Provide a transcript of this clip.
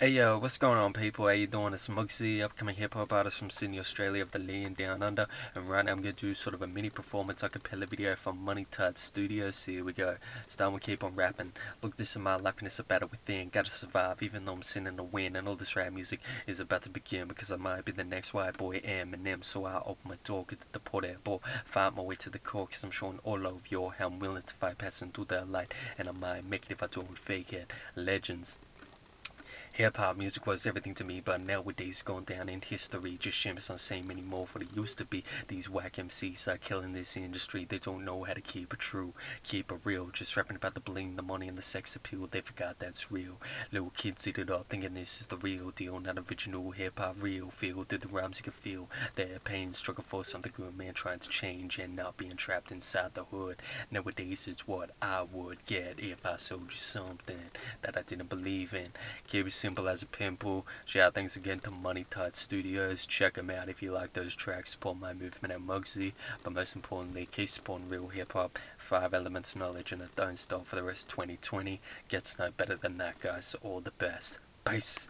Hey yo, what's going on people? How you doing? It's Mugzy, upcoming hip hop artist from Sydney, Australia of the land down under. And right now I'm gonna do sort of a mini performance a video from Money Tight Studios. So here we go. Starting with keep on rapping. Look, this is my life and it's a battle within. Gotta survive even though I'm sitting to win. And all this rap music is about to begin because I might be the next white boy Eminem. So I open my door, get to the port airport, fight my way to the core cause I'm showing all of you how I'm willing to fight passing through the light. And I might make it if I don't fake it. Legends. Hip hop music was everything to me, but nowadays going down in history. Just not the same anymore what it used to be. These whack MCs are killing this industry. They don't know how to keep it true, keep it real. Just rapping about the bling, the money, and the sex appeal. They forgot that's real. Little kids eat it up, thinking this is the real deal. Not original hip hop, real feel. Through the rhymes you can feel their pain, struggle for something good. Man trying to change and not being trapped inside the hood. Nowadays it's what I would get if I sold you something that I didn't believe in. Keep it simple as a pimple. Shout out thanks again to Money Tight Studios. Check them out if you like those tracks. Support my movement at Mugzy. But most importantly, keep supporting real hip hop. Five elements knowledge and it don't stop for the rest of 2020. Gets no better than that, guys. All the best. Peace.